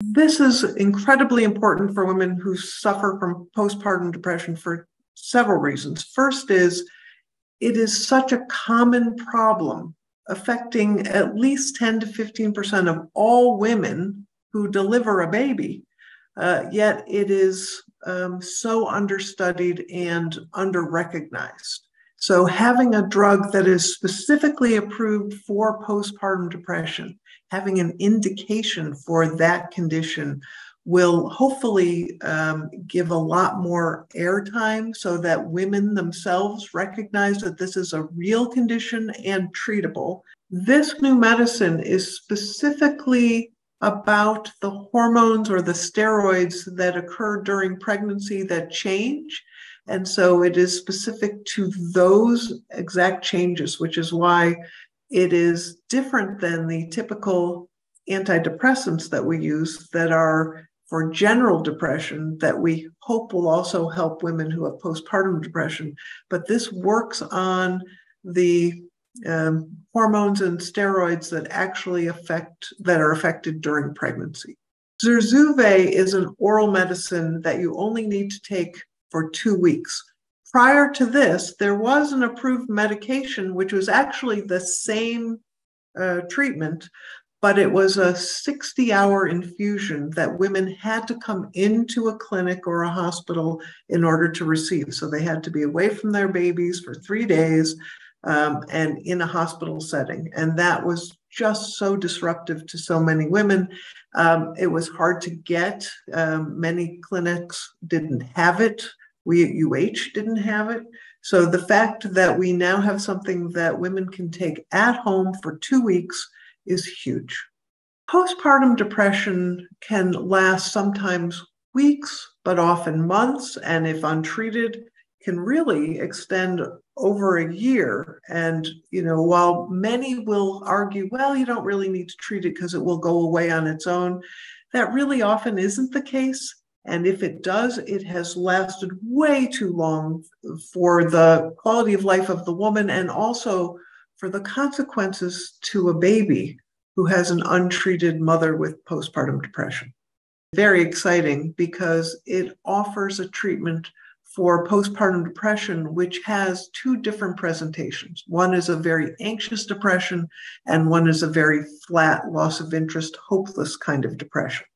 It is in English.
This is incredibly important for women who suffer from postpartum depression for several reasons. First is it is such a common problem affecting at least 10 to 15% of all women who deliver a baby. Uh, yet it is um, so understudied and underrecognized. So, having a drug that is specifically approved for postpartum depression, having an indication for that condition, will hopefully um, give a lot more airtime so that women themselves recognize that this is a real condition and treatable. This new medicine is specifically about the hormones or the steroids that occur during pregnancy that change. And so it is specific to those exact changes, which is why it is different than the typical antidepressants that we use that are for general depression that we hope will also help women who have postpartum depression. But this works on the um, hormones and steroids that actually affect that are affected during pregnancy. Zurzuvae is an oral medicine that you only need to take for two weeks. Prior to this, there was an approved medication which was actually the same uh, treatment, but it was a 60 hour infusion that women had to come into a clinic or a hospital in order to receive. So they had to be away from their babies for three days um, and in a hospital setting. And that was just so disruptive to so many women. Um, it was hard to get. Um, many clinics didn't have it. We at UH didn't have it. So the fact that we now have something that women can take at home for two weeks is huge. Postpartum depression can last sometimes weeks, but often months, and if untreated, can really extend over a year. And, you know, while many will argue, well, you don't really need to treat it because it will go away on its own, that really often isn't the case. And if it does, it has lasted way too long for the quality of life of the woman and also for the consequences to a baby who has an untreated mother with postpartum depression. Very exciting because it offers a treatment for postpartum depression, which has two different presentations. One is a very anxious depression, and one is a very flat, loss of interest, hopeless kind of depression.